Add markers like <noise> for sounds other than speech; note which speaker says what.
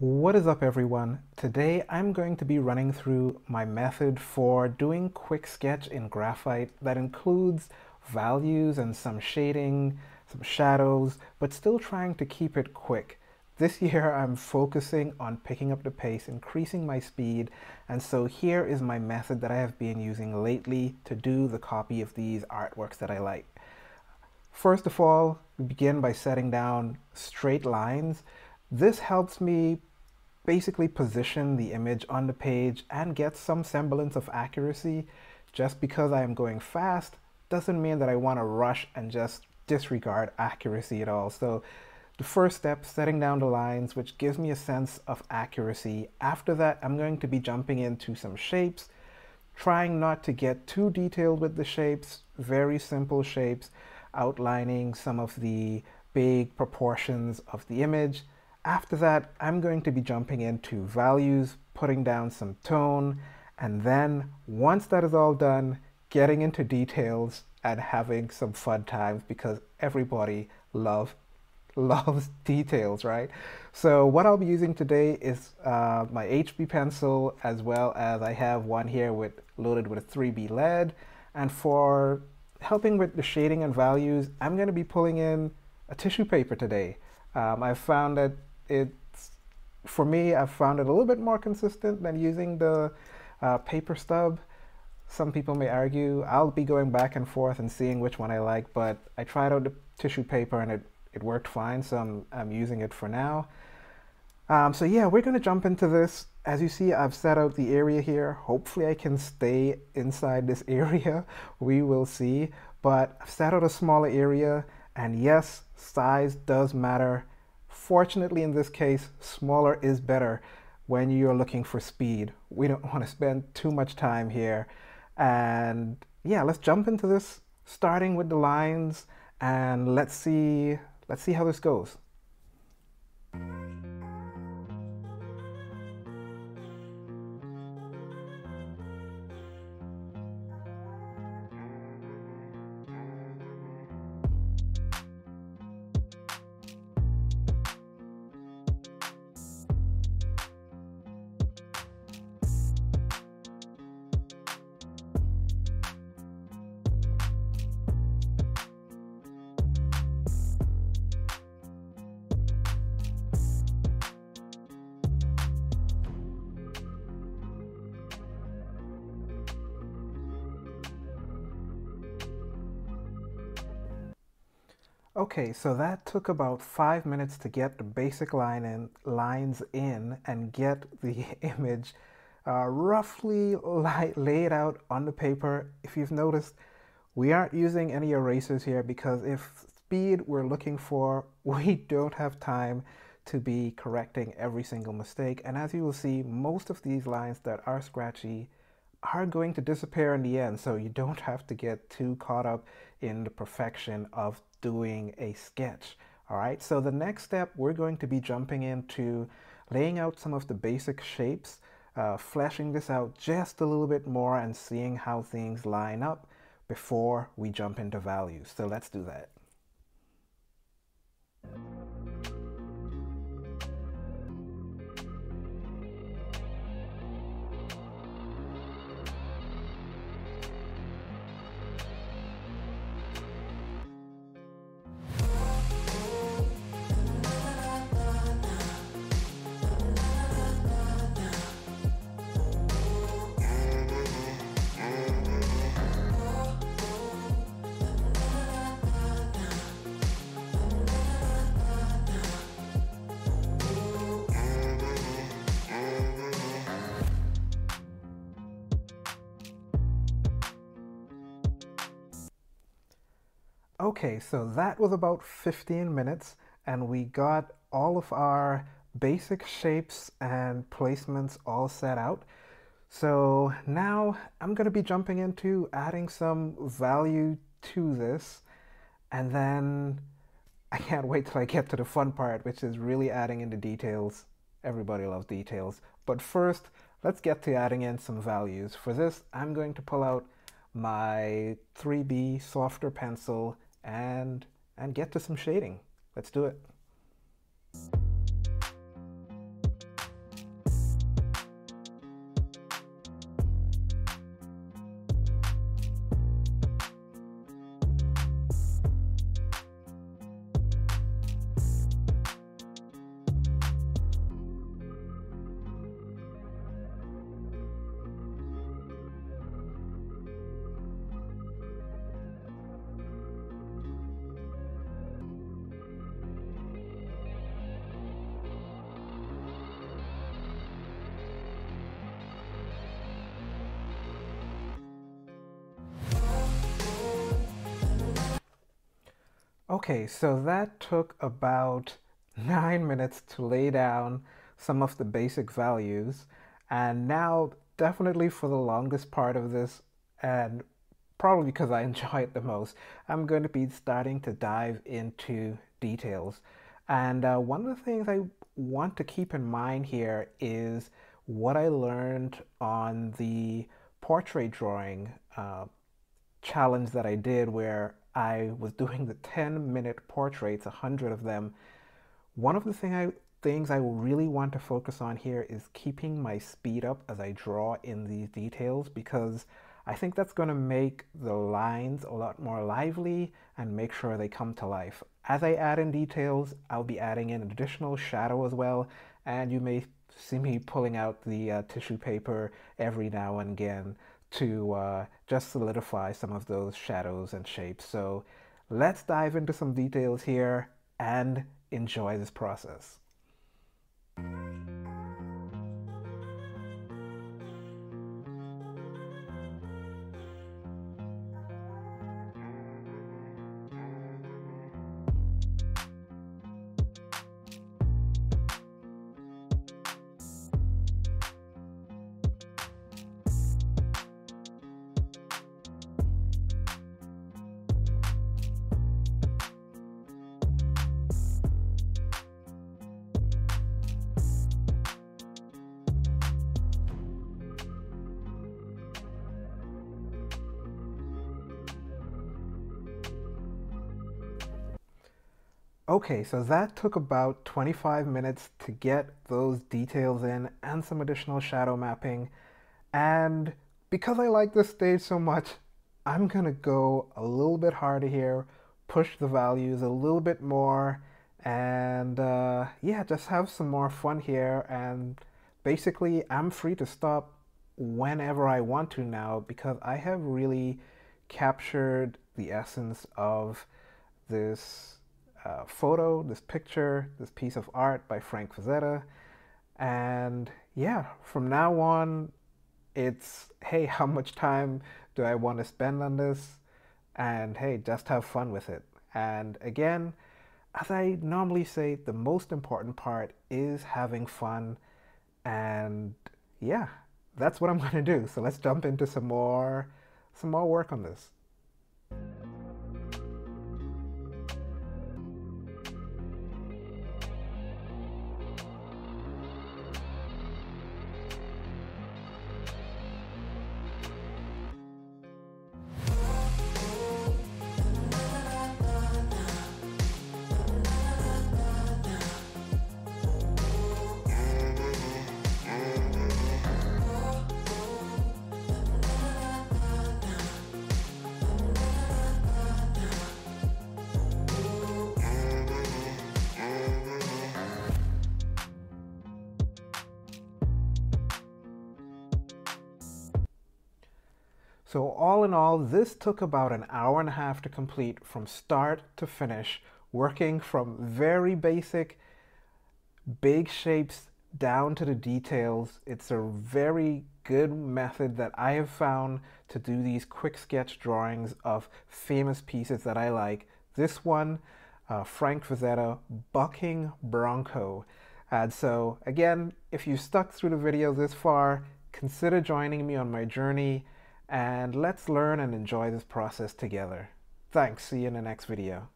Speaker 1: What is up everyone? Today I'm going to be running through my method for doing quick sketch in graphite that includes values and some shading, some shadows, but still trying to keep it quick. This year <laughs> I'm focusing on picking up the pace, increasing my speed, and so here is my method that I have been using lately to do the copy of these artworks that I like. First of all, we begin by setting down straight lines. This helps me basically position the image on the page and get some semblance of accuracy. Just because I am going fast doesn't mean that I want to rush and just disregard accuracy at all. So the first step, setting down the lines, which gives me a sense of accuracy. After that, I'm going to be jumping into some shapes, trying not to get too detailed with the shapes, very simple shapes, outlining some of the big proportions of the image, after that, I'm going to be jumping into values, putting down some tone, and then once that is all done, getting into details and having some fun times because everybody love, <laughs> loves details, right? So what I'll be using today is uh, my HB pencil as well as I have one here with loaded with a 3B lead. And for helping with the shading and values, I'm going to be pulling in a tissue paper today. Um, I've found that it's for me, I've found it a little bit more consistent than using the uh, paper stub. Some people may argue. I'll be going back and forth and seeing which one I like, but I tried out the tissue paper and it, it worked fine, so I'm, I'm using it for now. Um, so yeah, we're gonna jump into this. As you see, I've set out the area here. Hopefully I can stay inside this <laughs> area. We will see. But I've set out a smaller area, and yes, size does matter. Fortunately, in this case, smaller is better when you're looking for speed. We don't <laughs> want to spend too much time here. And yeah, let's jump into this, starting with the lines, and let's see, let's see how this goes. Okay, so that took about five minutes to get the basic line in, lines in and get the <laughs> image uh, roughly laid out on the paper. If you've noticed, we aren't using any erasers here because if speed we're looking for, <laughs> we don't have time to be correcting every single mistake. And as you will see, most of these lines that are scratchy are going to disappear in the end. So you don't have to get too caught up in the perfection of doing a sketch. All right, so the next step, we're going to be jumping into laying out some of the basic shapes, uh, fleshing this out just a little bit more and seeing how things line up before we jump into values. So let's do that. Okay, so that was about 15 minutes and we got all of our basic shapes and placements all set out. So now I'm going to be jumping into adding some value to this and then <laughs> I can't wait till I get to the fun part, which is really adding in the details. Everybody loves details. But first, let's get to adding in some values. For this, I'm going to pull out my 3B softer pencil and, and get to some shading. Let's do it. Okay, so that took about <laughs> nine minutes to lay down some of the basic values. And now, definitely for the longest part of this, and probably because I <laughs> enjoy it the most, I'm going to be starting to dive into details. And uh, one of the things I want to keep in mind here is what I learned on the portrait drawing uh, challenge that I did where I was doing the 10 minute portraits, 100 of them. One of the thing I, things I really want to focus on here is keeping my speed up as I draw in these details because I think that's going to make the lines a lot more lively and make sure they come to life. As I add in details, I'll be adding in additional shadow as well, and you may see me pulling out the uh, tissue paper every now and again to uh, just solidify some of those shadows and shapes. So let's dive into some details here and enjoy this process. Okay, so that took about 25 minutes to get those details in and some additional shadow mapping. And because I like this stage so much, I'm gonna go a little bit harder here, push the values a little bit more, and uh, yeah, just have some more fun here. And basically, I'm free to stop whenever I want to now because I have really captured the essence of this photo, this picture, this piece of art by Frank Frazetta. And yeah, from now on, it's hey, <laughs> how much time do I want to spend on this? And hey, just have fun with it. And again, as I normally say, the most important part is having fun. And yeah, that's what I'm <laughs> going to do. So let's jump into some more, some more work on this. So all in all, this took about an hour and a half to complete from start to finish, working from very basic, big shapes down to the details. It's a very good method that I have found to do these quick sketch drawings of famous pieces that I like. This one, uh, Frank Frazetta, Bucking Bronco. And so again, if you stuck through the video this far, consider joining me on my journey and let's learn and enjoy this process together. Thanks, see you in the next video.